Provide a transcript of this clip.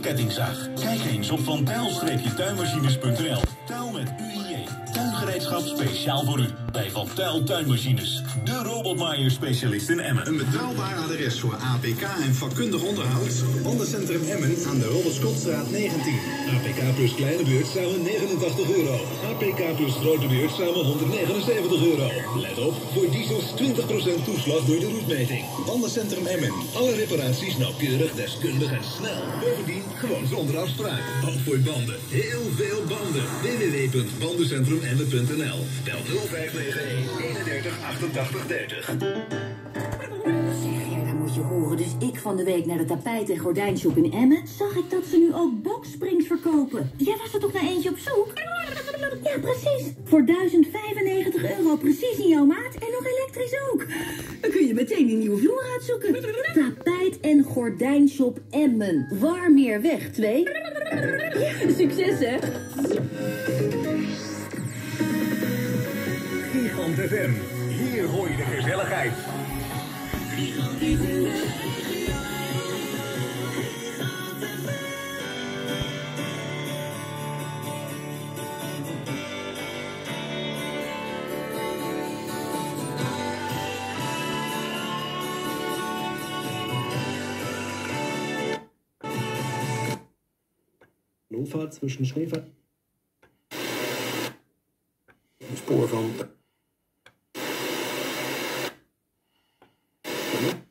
kettingzaag. Kijk eens op van tuinmachines.nl. Tuil met Speciaal voor u. Bij Van Tuil Tuinmachines. De robotmaaier specialist in Emmen. Een betrouwbaar adres voor APK en vakkundig onderhoud. Bandencentrum Emmen aan de Robert Scotstraat 19. APK plus kleine beurt samen 89 euro. APK plus grote beurt samen 179 euro. Let op, voor diesels 20% toeslag door de roetmeting. Bandencentrum Emmen. Alle reparaties nauwkeurig, deskundig en snel. Bovendien gewoon zonder afspraak. Ook voor banden. Heel veel banden. www.bandencentrumemmen.nl Bel 0591 31 88 30. Zeg, ja, dat moet je horen. Dus ik van de week naar de tapijt- en gordijnshop in Emmen... zag ik dat ze nu ook boksprings verkopen. Jij was er toch naar eentje op zoek? Ja, precies. Voor 1095 euro precies in jouw maat en nog elektrisch ook. Dan kun je meteen die nieuwe vloer uitzoeken. Tapijt- en gordijnshop Emmen. Warmeerweg 2. Ja, succes hè. Gigant FM. Hier hoor je de gezelligheid. Zwischen Schneefer. Spoor van Mm-hmm.